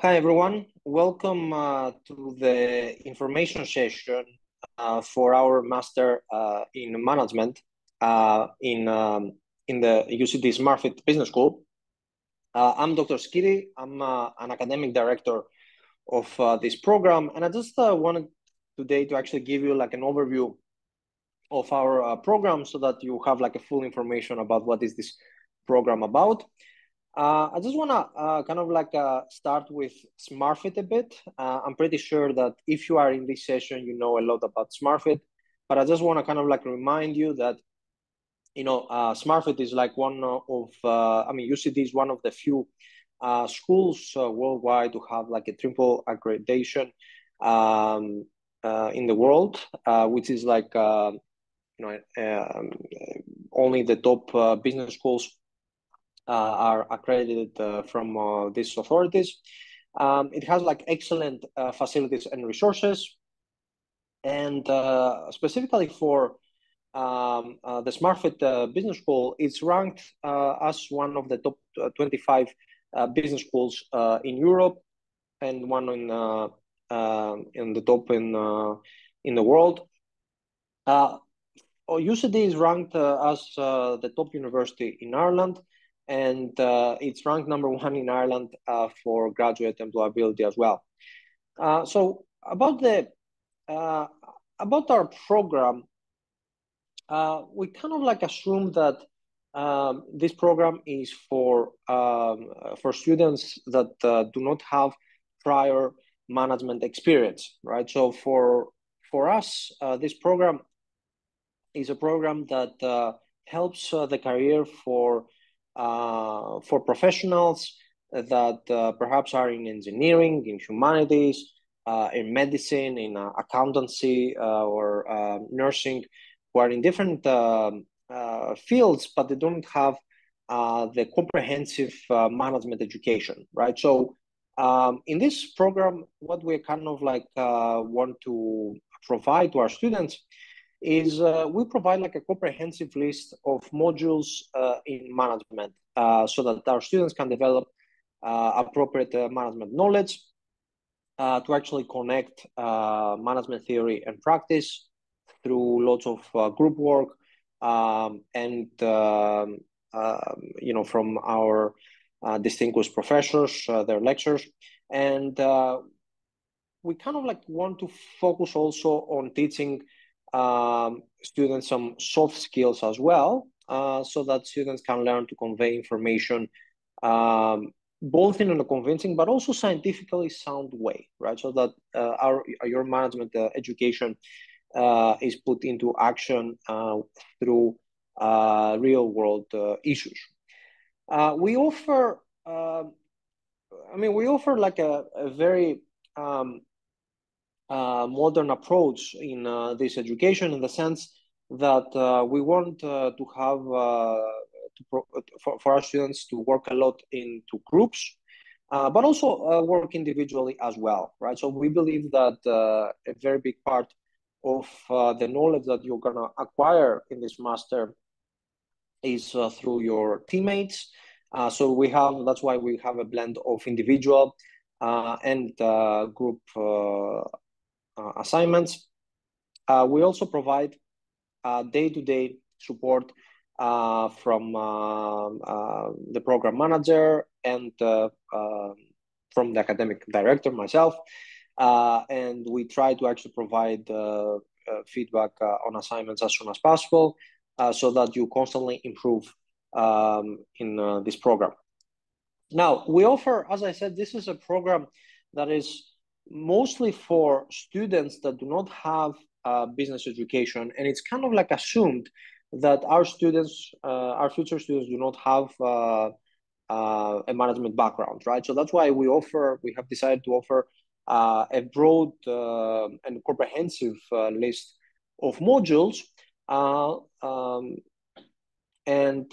Hi, everyone. Welcome uh, to the information session uh, for our Master uh, in Management uh, in, um, in the UCD Smurfit Business School. Uh, I'm Dr. Skiti. I'm uh, an academic director of this program. And I just wanted today to actually give you like an overview of our program so that you have like a full information about what is this program about. Uh, I just want to uh, kind of like uh, start with Smurfit a bit. Uh, I'm pretty sure that if you are in this session, you know a lot about Smurfit, but I just want to kind of like remind you that, you know, uh, Smurfit is like one of, uh, I mean, UCD is one of the few schools worldwide to have like a triple accreditation um, in the world, which is like, you know, um, only the top business schools are accredited uh, from uh, these authorities. Um, it has like excellent facilities and resources. And specifically for um, uh, the Smurfit uh, Business School, it's ranked uh, as one of the top 25 business schools in Europe and one in in the top in in the world. UCD is ranked as the top university in Ireland and uh, it's ranked number one in Ireland uh, for graduate employability as well. Uh, so about the uh, about our program, uh, we kind of like assume that um, this program is for um, for students that uh, do not have prior management experience, right? So for for us, this program is a program that helps the career for uh, for professionals that uh, perhaps are in engineering, in humanities, uh, in medicine, in uh, accountancy, uh, or uh, nursing, who are in different um, fields, but they don't have the comprehensive management education, right? So um, in this program, what we kind of like want to provide to our students is uh, we provide like a comprehensive list of modules uh, in management uh, so that our students can develop uh, appropriate uh, management knowledge uh, to actually connect management theory and practice through lots of group work um, and um, um you know from our distinguished professors, their lectures, and we kind of like want to focus also on teaching um, students some soft skills as well, uh, so that students can learn to convey information um, both in a convincing but also scientifically sound way, right? So that uh, our your management uh, education uh, is put into action uh, through uh, real world issues. we offer, um, I mean, we offer like a, a very um, modern approach in uh, this education in the sense that uh, we want uh, to have uh, to for, for our students to work a lot into groups uh, but also work individually as well right? So we believe that a very big part of the knowledge that you're going to acquire in this master is through your teammates. So we have that's why we have a blend of individual and group uh, assignments. Uh, we also provide uh, day-to-day support from um, the program manager and from the academic director, myself. and we try to actually provide feedback on assignments as soon as possible so that you constantly improve um, in uh, this program. Now, we offer, as I said, this is a program that is mostly for students that do not have uh, business education, and it's kind of like assumed that our students, uh, our future students, do not have uh, uh a management background, right? So that's why we offer, we have decided to offer uh, a broad uh, and comprehensive list of modules. Um, and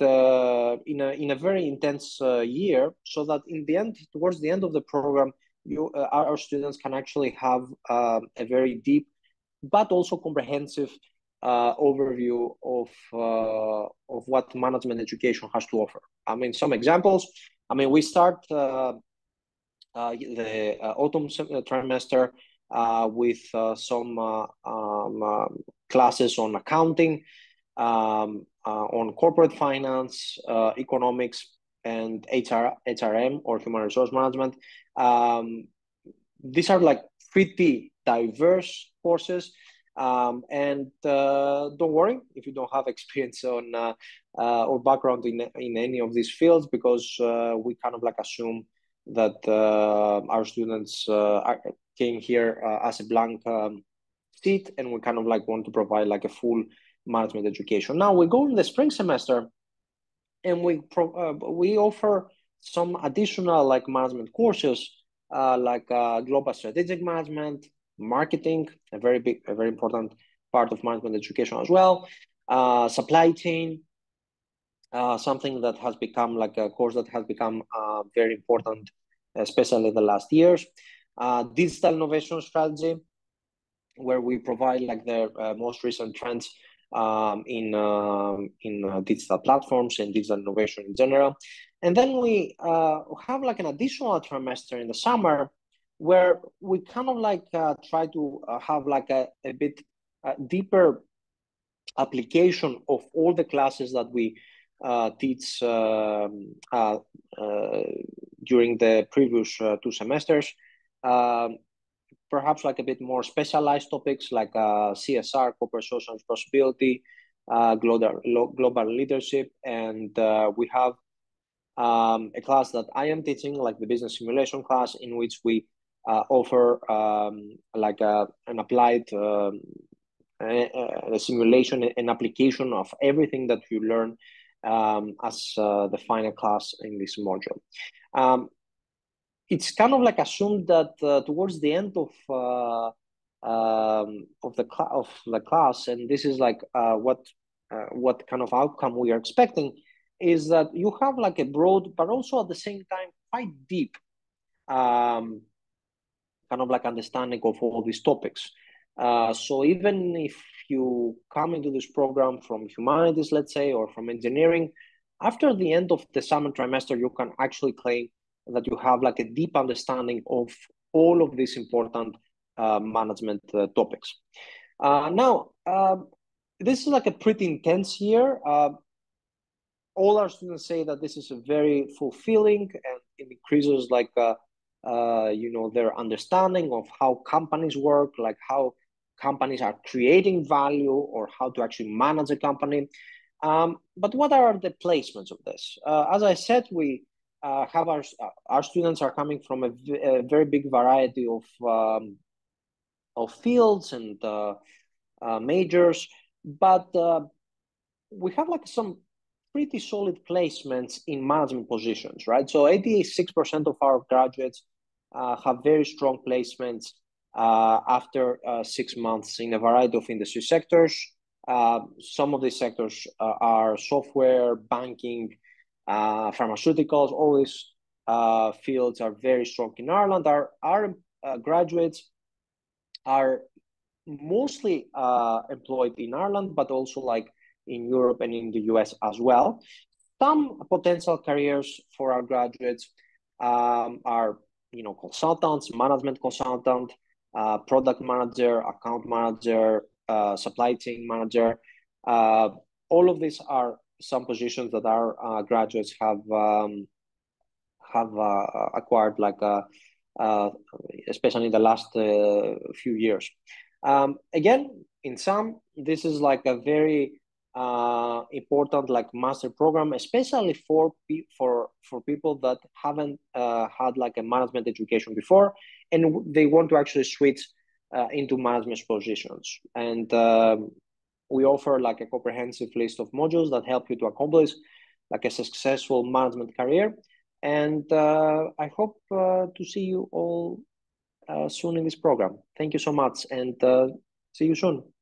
in a in a very intense year, so that in the end, towards the end of the program, you, uh, our students can actually have um, a very deep but also comprehensive uh, overview of uh, of what management education has to offer. I mean, some examples. I mean, we start uh, the autumn trimester with some um, classes on accounting, um, on corporate finance, economics, and HR, HRM or human resource management. Um, these are like pretty diverse courses. Um, and uh, don't worry if you don't have experience on uh, uh, or background in, in any of these fields, because uh, we kind of like assume that uh, our students uh, are, came here as a blank um, seat, and we kind of like want to provide like a full management education. Now we go in the spring semester, and we pro- we offer some additional like management courses, like global strategic management, marketing, a very big, a very important part of management education as well. Uh, supply chain, uh, something that has become like a course that has become uh, very important, especially the last years. Uh, digital innovation strategy, where we provide like the uh, most recent trends um, in um, in uh, digital platforms and digital innovation in general. And then we have like an additional trimester in the summer where we kind of like uh, try to uh, have like a, a bit uh, deeper application of all the classes that we uh, teach um, uh, uh, during the previous two semesters. Um, perhaps like a bit more specialized topics like CSR, corporate social responsibility, global, global leadership, and we have um, a class that I am teaching, like the business simulation class, in which we uh, offer um, like a, an applied um, a, a simulation and application of everything that you learn um, as uh, the final class in this module. It's kind of like assumed that uh, towards the end of uh, um, of the cl- of the class, and this is like uh, what uh, what kind of outcome we are expecting, is that you have like a broad, but also at the same time quite deep um, kind of like understanding of all these topics. Uh, so even if you come into this program from humanities, let's say, or from engineering, after the end of the summer trimester, you can actually claim that you have like a deep understanding of all of these important uh, management uh, topics. Uh, now, um, this is like a pretty intense year. Uh, all our students say that this is a very fulfilling and it increases like uh, you know, their understanding of how companies work, like how companies are creating value or how to actually manage a company. Um, but what are the placements of this? Uh, as I said, we uh, have our our students are coming from a, a very big variety of um, of fields and uh, uh majors, but uh, we have like some pretty solid placements in management positions, right? So 86% of our graduates uh, have very strong placements uh, after six months in a variety of industry sectors. some of these sectors are software, banking, pharmaceuticals. All these fields are very strong in Ireland. Our, our graduates are mostly uh, employed in Ireland, but also like in Europe and in the US as well. Some potential careers for our graduates um, are you know consultants, management consultant, uh, product manager, account manager, uh, supply chain manager. Uh, all of these are some positions that our uh, graduates have um, have uh, acquired, like uh, especially in the last few years. Um, again, in some, this is like a very uh, important like master program, especially for for for people that haven't uh, had like a management education before, and they want to actually switch uh, into management positions. And um, we offer like a comprehensive list of modules that help you to accomplish like a successful management career. And uh, I hope uh, to see you all uh, soon in this program. Thank you so much, and see you soon.